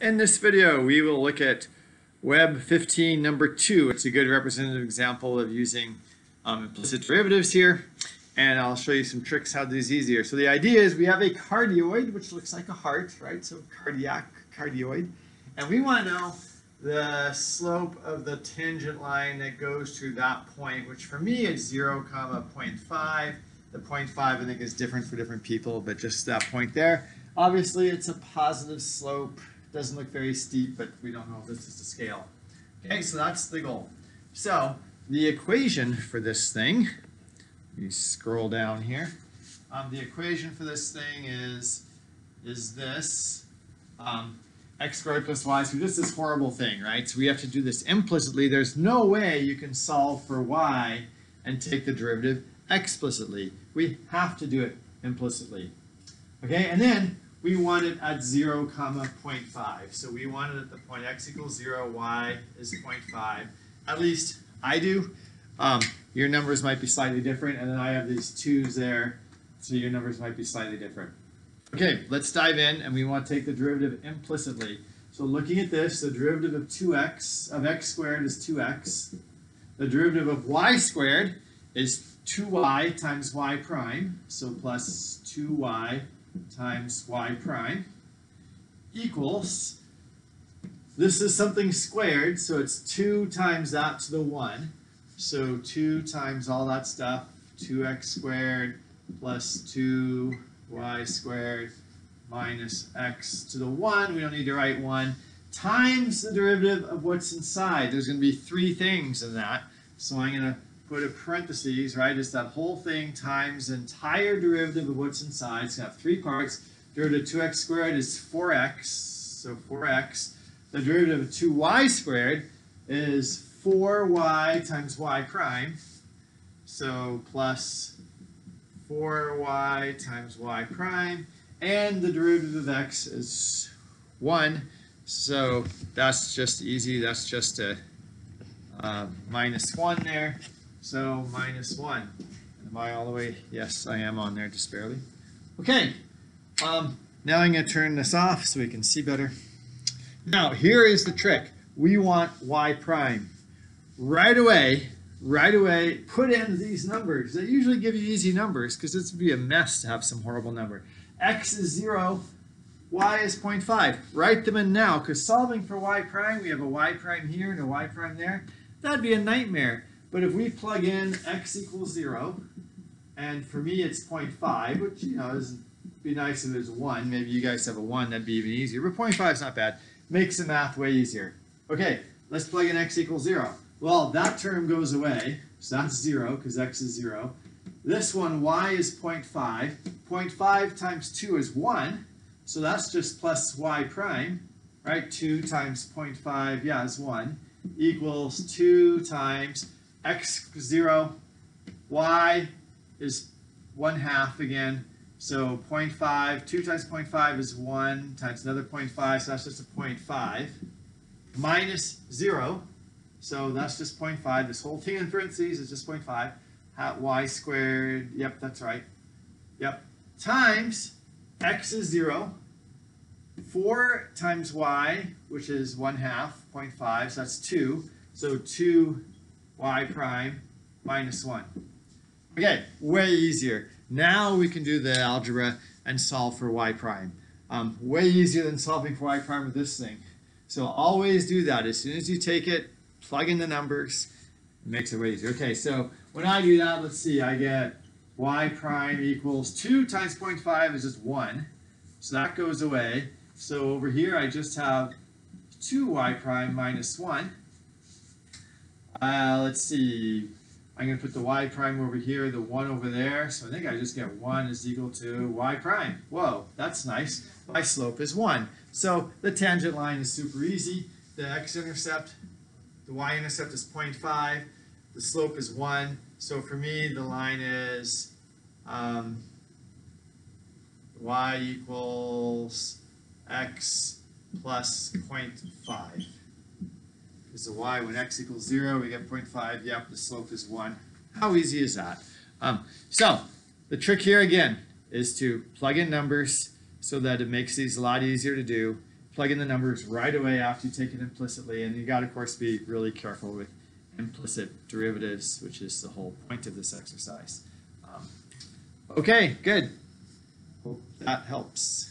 In this video, we will look at Web 15 number 2. It's a good representative example of using um, implicit derivatives here. And I'll show you some tricks how to do this easier. So the idea is we have a cardioid, which looks like a heart, right? So cardiac cardioid. And we want to know the slope of the tangent line that goes to that point, which for me is 0, comma 0.5. The 0.5 I think is different for different people, but just that point there. Obviously, it's a positive slope. Doesn't look very steep, but we don't know if this is the scale. Okay, so that's the goal. So the equation for this thing, you scroll down here. Um, the equation for this thing is is this um, x squared plus y squared. This is horrible thing, right? So we have to do this implicitly. There's no way you can solve for y and take the derivative explicitly. We have to do it implicitly. Okay, and then we want it at 0 comma 0.5. So we want it at the point x equals 0, y is 0.5. At least I do. Um, your numbers might be slightly different, and then I have these 2's there, so your numbers might be slightly different. Okay, let's dive in, and we want to take the derivative implicitly. So looking at this, the derivative of 2x, of x squared is 2x. The derivative of y squared is 2y times y prime, so plus 2y times y prime equals, this is something squared, so it's 2 times that to the 1. So 2 times all that stuff, 2x squared plus 2y squared minus x to the 1. We don't need to write 1 times the derivative of what's inside. There's going to be three things in that. So I'm going to put a parentheses, right? It's that whole thing times the entire derivative of what's inside. Going to have three parts. Derivative of 2x squared is 4x, so 4x. The derivative of 2y squared is 4y times y prime, so plus 4y times y prime. And the derivative of x is 1, so that's just easy. That's just a uh, minus 1 there. So minus 1. Am I all the way? Yes, I am on there just barely. Okay, um, now I'm going to turn this off so we can see better. Now, here is the trick. We want y prime. Right away, right away, put in these numbers. They usually give you easy numbers because this would be a mess to have some horrible number. x is 0, y is 0.5. Write them in now because solving for y prime, we have a y prime here and a y prime there. That'd be a nightmare. But if we plug in x equals 0, and for me it's 0.5, which, you know, is be nice if there's 1. Maybe you guys have a 1, that'd be even easier. But 0.5 is not bad. Makes the math way easier. Okay, let's plug in x equals 0. Well, that term goes away, so that's 0 because x is 0. This one, y is 0.5. 0.5 times 2 is 1, so that's just plus y prime, right? 2 times 0.5, yeah, is 1, equals 2 times x 0, y is 1 half again, so 0.5, 2 times 0.5 is 1 times another 0.5, so that's just a 0.5, minus 0, so that's just 0.5, this whole thing in parentheses is just 0.5, hat y squared, yep, that's right, yep, times x is 0, 4 times y, which is 1 half, 0.5, so that's 2, so 2 y prime minus 1. Okay, way easier. Now we can do the algebra and solve for y prime. Um, way easier than solving for y prime with this thing. So always do that. As soon as you take it, plug in the numbers, it makes it way easier. Okay, so when I do that, let's see, I get y prime equals 2 times 0.5 is just 1. So that goes away. So over here I just have 2y prime minus 1. Uh, let's see. I'm going to put the y prime over here, the 1 over there. So I think I just get 1 is equal to y prime. Whoa, that's nice. My slope is 1. So the tangent line is super easy. The x-intercept, the y-intercept is 0.5. The slope is 1. So for me, the line is um, y equals x plus 0.5 is the y. When x equals 0, we get 0.5. Yep, the slope is 1. How easy is that? Um, so the trick here again is to plug in numbers so that it makes these a lot easier to do. Plug in the numbers right away after you take it implicitly, and you got to, of course, be really careful with implicit derivatives, which is the whole point of this exercise. Um, okay, good. Hope that helps.